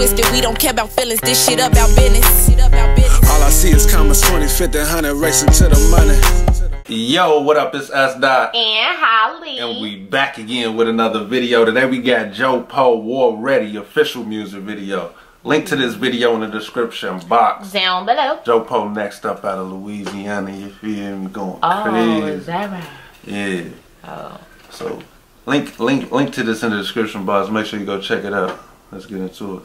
twisted. We don't care about feelings. This shit about business. All I see is commas 20, 50, 100, racing to the money. Yo, what up? It's Sdot. And Holly. And we back again with another video. Today we got Jopo War Ready official music video. Link to this video in the description box. Down below. Jopo next up out of Louisiana. You feel me? Going Oh, crazy. is that right? Yeah. Oh. So link link link to this in the description box. Make sure you go check it out. Let's get into it.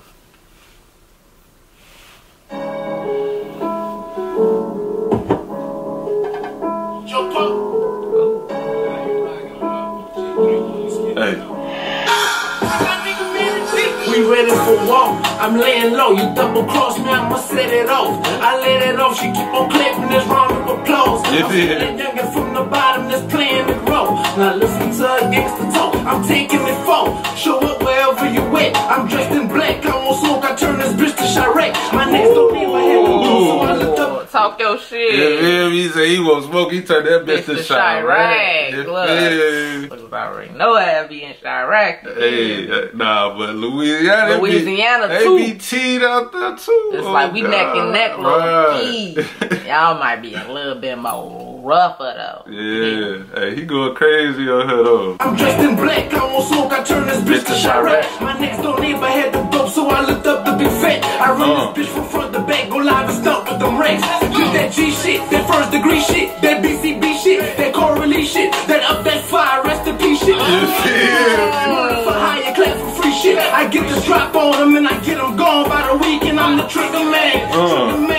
We ready for war. I'm laying low. You double cross me, I'ma set it off. I let it off. She keep on clapping this round of applause. I'm feeling youngin' from the bottom that's playing it row. Now listen Talk your shit. You feel me? He said he won't smoke. He turned that bitch to Mr. Chiraq. Chiraq, You look. feel me? Look, I already know I be in Chiraq. Hey, uh, nah, but Louisiana, they be- Louisiana, they too. be teed out there too. It's Oh, like we neck and neck, God. Right. key. Y'all might be a little bit more rougher though. Yeah, hey, he going crazy on her though. I'm dressed in black, I won't smoke, I turn this bitch to Chiraq. My next door neighbor had the dope, so I looked up to be fat. I run Uh. this bitch from front to back, go live and stunt with them racks. Get that G shit, that first degree shit, that BCB shit, that Coralie shit, that up that fire, rest in peace shit. For hire, clap for free shit. I get this drop on them and I get them gone by the weekend. I'm the trigger man, uh. trigger man.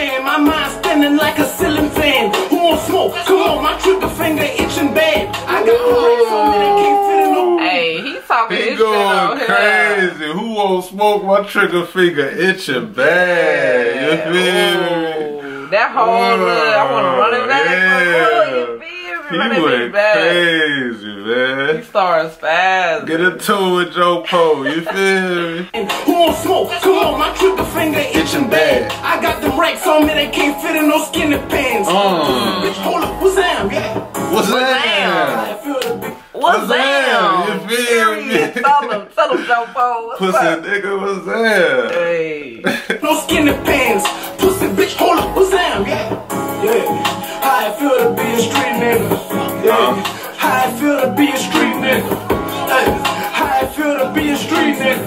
Talking He his going here. crazy. Who won't smoke my trigger finger itching bad? You feel me? That whole look, I want to run it back. Yeah. Yeah. You feel me? He Run it went back. crazy, He man. starts fast. Get into it with Jopo, you feel me? Who won't smoke? Come on, my trigger finger itching bad. I got them racks on me, they can't fit in no skinny pants. Uh. Bitch, hold up, what's that? Yeah. What's that? Him, Joe Pussy up? nigga, what's that? Hey. No skinny pants. Pussy bitch, hold up, what's that? Yeah. Yeah. How I feel to be a street nigga. Yeah. How I feel to be a street nigga. Hey. How I feel to be a street nigga.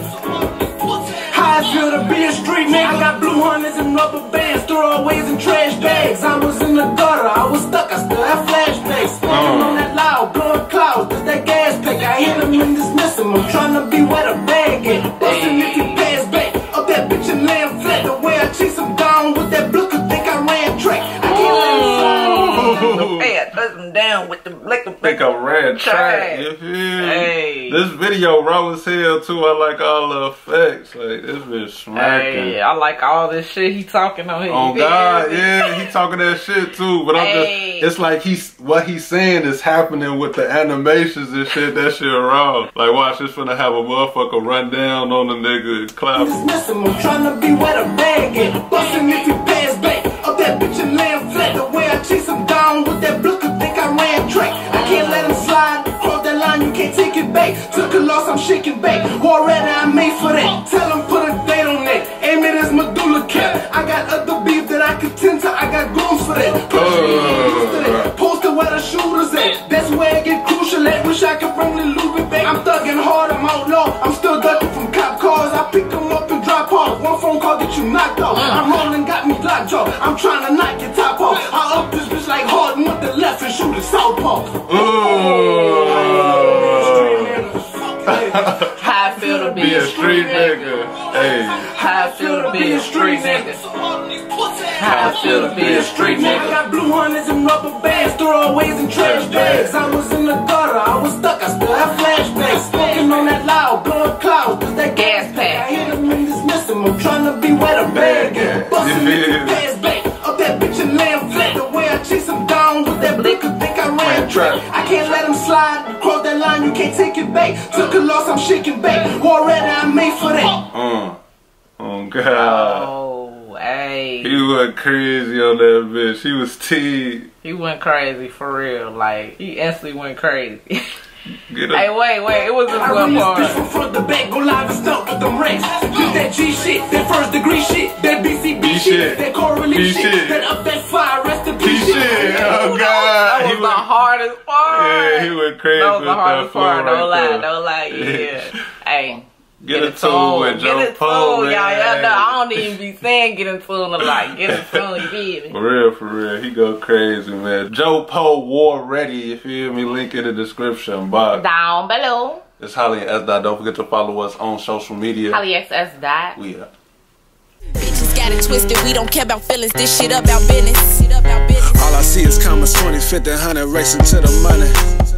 How I feel to be a street nigga. I got blue hundreds and rubber bands, throwaways and trash bags. I was in the gutter, I was stuck, I still have flashbacks. Smoking uh-huh. on that loud, blowing clouds, just that gas pack. I hit him and dismiss him. I'm trying to be where the bag at. Bustin' if he pass back, up that bitch and land flat. The way I chase him down with that blooker, think I ran track. I can't let him slide. Hey, I touch him down with the liquor. Think a red track, you feel me? Hey. This video raw as hell too. I like all the effects. Like this bitch smacking. Hey, I like all this shit he talking on here. Oh God, yeah, he talking that shit too. But I'm Hey. just, it's like he's what he's saying is happening with the animations and shit. That shit raw. Like watch, this finna have a motherfucker run down on the nigga and clap. I'm trying to be where the bag Loss, I'm shaking back. Already I'm made for that. Tell him put a date on that. Aim it as medulla cap. I got other beef that I could tend to, I got grooms for that. Pressure, get used to that. Uh. Posted where the shooters at. That's where it get crucial at. Wish I could bring the Louis back. I'm thugging hard, I'm outlaw. I'm still ducking from cop cars. I pick them up and drop off. One phone call get you knocked off. Uh. I'm rolling, got me lockjaw. I'm trying to knock street nigga. Hey, How I feel to be a street nigga. How I feel to be a street nigga. I got blue hundreds and rubber bands, throwaways and trash bags. I was in the gutter, I was stuck, I still have flashbacks. Smoking on that loud, blowing clouds, just that Gas pack. I hit him and dismiss him. I'm trying to be where the bag Yeah. if he pass back, up that bitch and land flat. The way I chase him down with that blicker, think I ran track. I can't let him slide, line, you can't take it back. Took a loss, I'm shaking back. Already I'm made for that. uh, oh God. Oh, hey. He went crazy on that bitch. He was teed. He went crazy for real. Like, he instantly went crazy. Get Hey, wait, wait. It was this I one run this bitch part. from front to back, go live and stunt with them racks. Get that G shit, that first degree shit, that BCB B shit, shit. that correlate B shit, shit. that up that fire, shit. Oh That god. was He the went, hardest part. yeah, he went crazy That was with the hardest part. right Don't lie, don't lie. Yeah. hey. Get, a tuned. tune with Get Joe it Poe, tuned, man. y'all. Y'all know I don't even be saying get in tune. I'm like, get in tune, you feel me? For real, for real. He go crazy, man. Jopo War Ready, you feel me? Link in the description box. Down below. It's Holly and Sdot. Don't forget to follow us on social media. AliXS dot. We up. Got it twisted. We don't care about feelings. This. Shit about business. All I see is commas 20, 50, 100 racing to the money.